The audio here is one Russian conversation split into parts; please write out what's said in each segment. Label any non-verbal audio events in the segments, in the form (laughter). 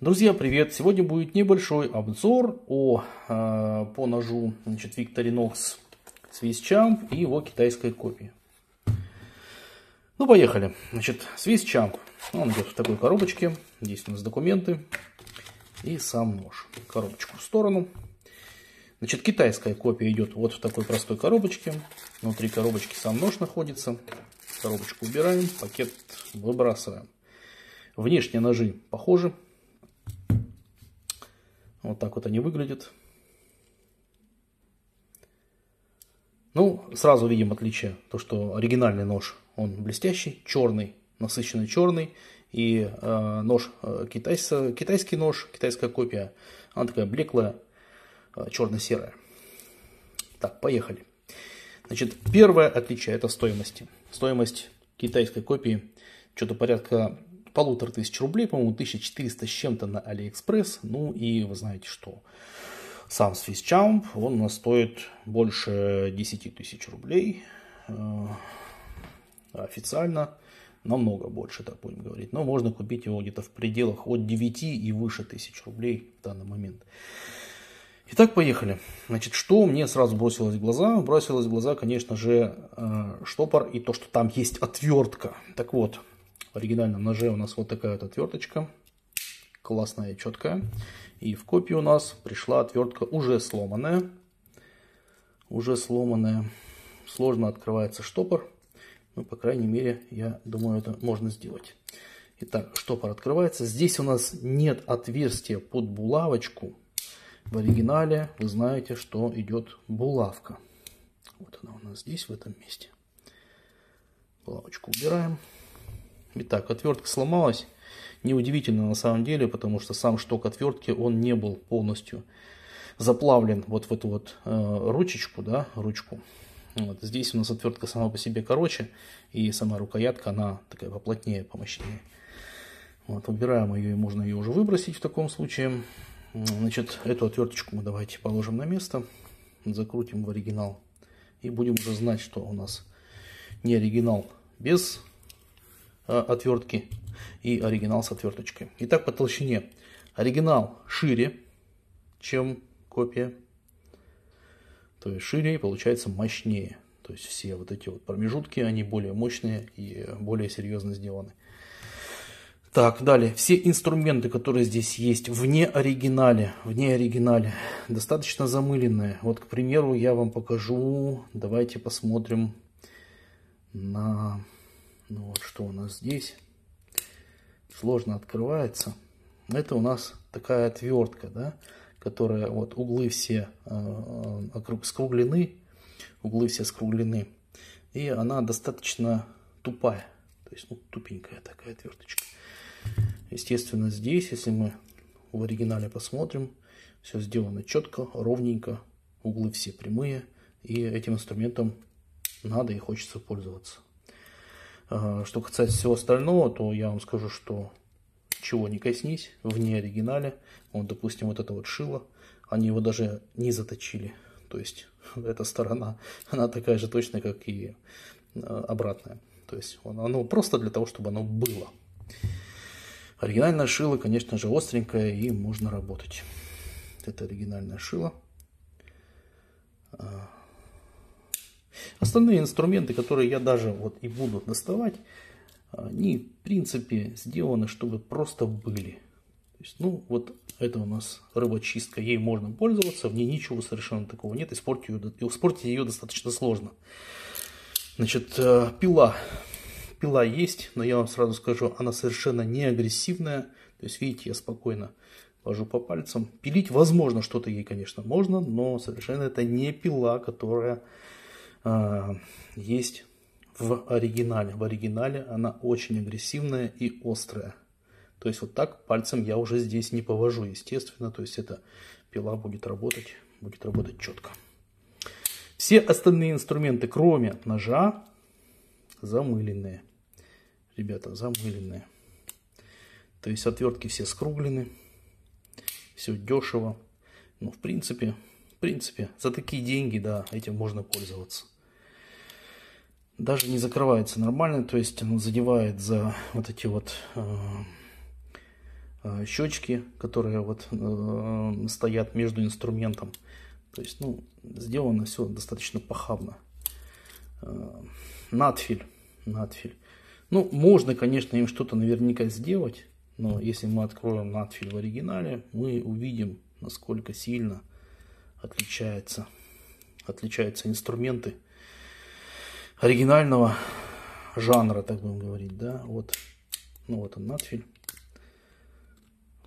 Друзья, привет! Сегодня будет небольшой обзор о, э, по ножу значит, Victorinox Swiss Champ и его китайской копии. Ну, поехали. Значит, Swiss Champ. Он идет в такой коробочке. Здесь у нас документы и сам нож. Коробочку в сторону. Значит, китайская копия идет вот в такой простой коробочке. Внутри коробочки сам нож находится. Коробочку убираем, пакет выбрасываем. Внешние ножи похожи. Вот так вот они выглядят. Ну, сразу видим отличие. То, что оригинальный нож, он блестящий, черный, насыщенный черный. И э, нож, э, китайца, китайский нож, китайская копия, она такая блеклая, э, черно-серая. Так, поехали. Значит, первое отличие это стоимости. Стоимость китайской копии что-то порядка полутора тысяч рублей, по-моему, 1400 с чем-то на Алиэкспресс. Ну и вы знаете что, сам Swiss Champ, он у нас стоит больше 10 тысяч рублей. Э, официально намного больше, так будем говорить. Но можно купить его где-то в пределах от 9 и выше тысяч рублей в данный момент. Итак, поехали. Значит, что мне сразу бросилось в глаза? Бросилось в глаза, конечно же, э, штопор и то, что там есть отвертка. Так вот, в оригинальном ноже у нас вот такая вот отверточка. Классная, четкая. И в копии у нас пришла отвертка уже сломанная. Уже сломанная. Сложно открывается штопор. Ну, по крайней мере, я думаю, это можно сделать. Итак, штопор открывается. Здесь у нас нет отверстия под булавочку. В оригинале вы знаете, что идет булавка. Вот она у нас здесь, в этом месте. Булавочку убираем. Итак, отвертка сломалась. Неудивительно на самом деле, потому что сам шток отвертки, он не был полностью заплавлен вот в эту вот э, ручечку, да, ручку. Вот. Здесь у нас отвертка сама по себе короче, и сама рукоятка, она такая поплотнее, помощнее. Вот, убираем ее, и можно ее уже выбросить в таком случае. Значит, эту отверточку мы давайте положим на место, закрутим в оригинал, и будем уже знать, что у нас не оригинал без отвертки и оригинал с отверточкой. Итак, по толщине. Оригинал шире, чем копия. То есть шире и получается мощнее. То есть все вот эти вот промежутки, они более мощные и более серьезно сделаны. Так, далее. Все инструменты, которые здесь есть вне оригинале, вне оригинале, достаточно замыленные. Вот, к примеру, я вам покажу. Давайте посмотрим на ну вот что у нас здесь. Сложно открывается. Это у нас такая отвертка, да, которая вот углы все э, э скруглены, углы все скруглены. И она достаточно тупая, то есть ну, тупенькая такая отверточка. Естественно, здесь, если мы в оригинале посмотрим, все сделано четко, ровненько, углы все прямые, и этим инструментом надо и хочется пользоваться. Что касается всего остального, то я вам скажу, что чего не коснись, вне оригинале, вот, допустим, вот это вот шило, они его даже не заточили. То есть (laughs) эта сторона, (laughs) она такая же точная, как и а, обратная. То есть оно просто для того, чтобы оно было. Оригинальное шило, конечно же, остренькое и можно работать. Это оригинальное шило. Остальные инструменты, которые я даже вот и буду доставать, они в принципе сделаны, чтобы просто были. То есть, ну вот это у нас рыбочистка, ей можно пользоваться, в ней ничего совершенно такого нет, испортить ее, испортить ее достаточно сложно. Значит, э, пила. Пила есть, но я вам сразу скажу, она совершенно не агрессивная. То есть, видите, я спокойно вожу по пальцам. Пилить, возможно, что-то ей, конечно, можно, но совершенно это не пила, которая а, есть в оригинале. В оригинале она очень агрессивная и острая. То есть вот так пальцем я уже здесь не повожу, естественно. То есть эта пила будет работать, будет работать четко. Все остальные инструменты, кроме ножа, замыленные. Ребята, замыленные. То есть отвертки все скруглены. Все дешево. Ну, в принципе, в принципе, за такие деньги, да, этим можно пользоваться. Даже не закрывается нормально, то есть он задевает за вот эти вот э, э, щечки, которые вот э, стоят между инструментом. То есть, ну, сделано все достаточно похабно. Э, надфиль, надфиль. Ну, можно, конечно, им что-то наверняка сделать, но если мы откроем надфиль в оригинале, мы увидим, насколько сильно отличается, отличаются инструменты оригинального жанра, так будем говорить, да, вот, ну вот он надфиль,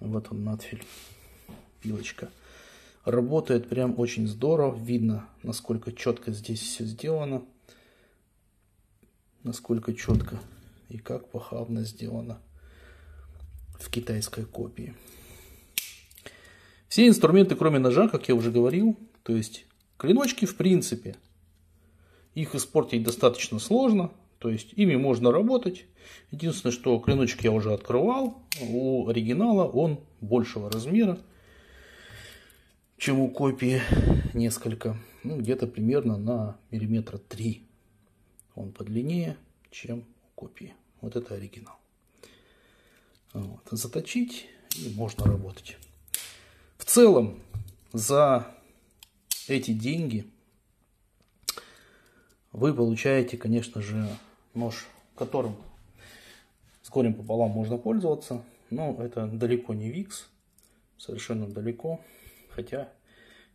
вот он надфиль, пилочка. Работает прям очень здорово, видно, насколько четко здесь все сделано, насколько четко и как похабно сделано в китайской копии. Все инструменты, кроме ножа, как я уже говорил, то есть клиночки в принципе, их испортить достаточно сложно, то есть ими можно работать. Единственное, что клиночек я уже открывал, у оригинала он большего размера, чем у копии несколько, ну где-то примерно на миллиметра 3. Он подлиннее, чем у копии. Вот это оригинал. Вот. Заточить и можно работать. В целом, за эти деньги вы получаете, конечно же, нож, которым с горем пополам можно пользоваться. Но это далеко не Викс, совершенно далеко. Хотя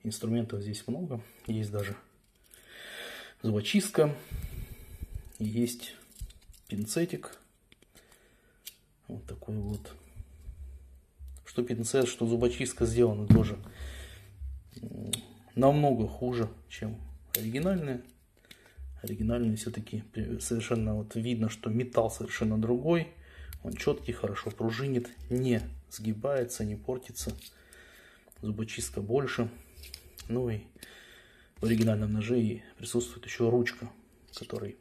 инструментов здесь много. Есть даже зубочистка, есть пинцетик. Вот такой вот. Что пинцет, что зубочистка сделаны тоже намного хуже, чем оригинальные. Оригинальные все-таки совершенно вот видно, что металл совершенно другой. Он четкий, хорошо пружинит, не сгибается, не портится. Зубочистка больше. Ну и в оригинальном ноже присутствует еще ручка, которой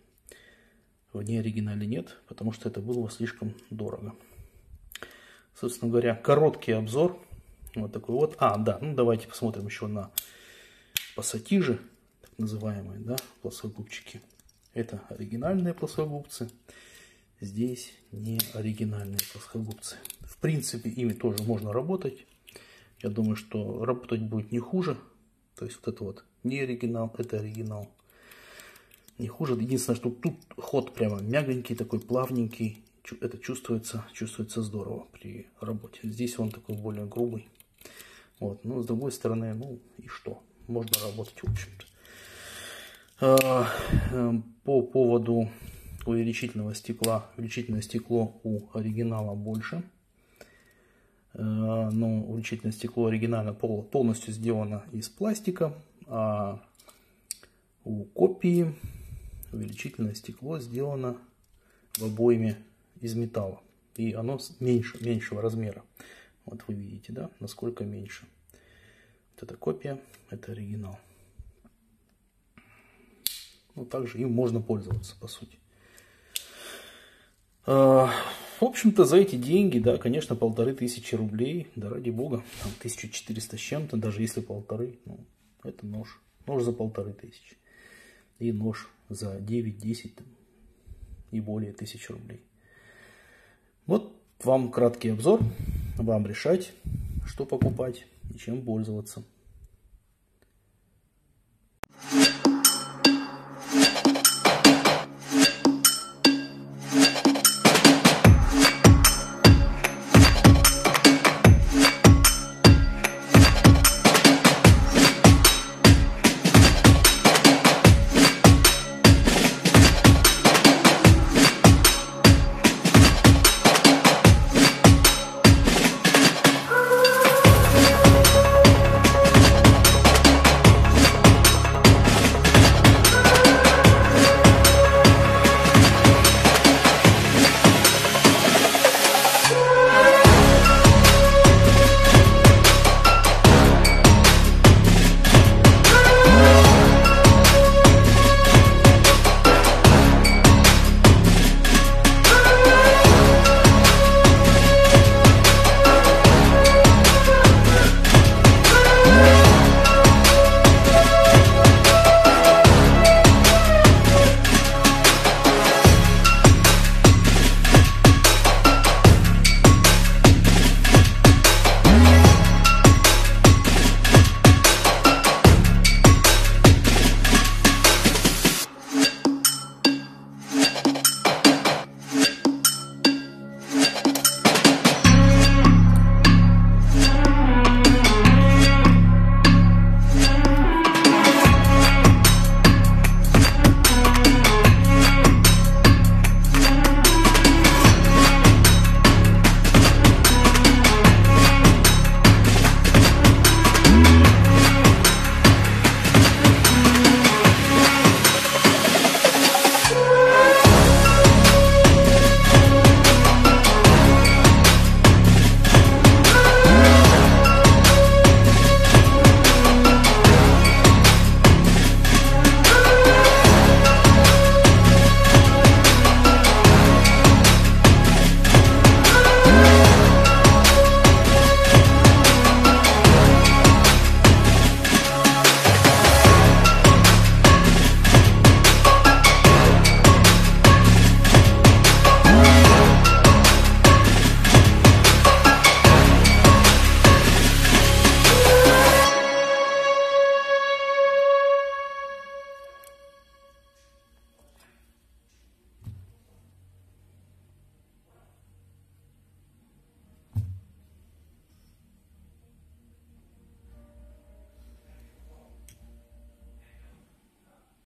в неоригинале нет, потому что это было слишком дорого. Собственно говоря, короткий обзор. Вот такой вот. А, да, ну давайте посмотрим еще на пассатижи, так называемые, да, плоскогубчики. Это оригинальные плоскогубцы. Здесь не оригинальные плоскогубцы. В принципе, ими тоже можно работать. Я думаю, что работать будет не хуже. То есть вот это вот не оригинал, это оригинал не хуже. Единственное, что тут ход прямо мягонький, такой плавненький. Это чувствуется, чувствуется здорово при работе. Здесь он такой более грубый. Вот. Но с другой стороны, ну и что? Можно работать, в общем-то. А, эм, по поводу увеличительного стекла. Увеличительное стекло у оригинала больше. А, но увеличительное стекло оригинально полностью сделано из пластика. А у копии увеличительное стекло сделано в обойме из металла. И оно меньше, меньшего размера. Вот вы видите, да, насколько меньше. Вот это копия, это оригинал. Ну, также им можно пользоваться, по сути. А, в общем-то, за эти деньги, да, конечно, полторы тысячи рублей, да ради бога, там 1400 с чем-то, даже если полторы, ну, это нож. Нож за полторы тысячи. И нож за 9-10 и более тысяч рублей. Вот вам краткий обзор, вам решать, что покупать и чем пользоваться.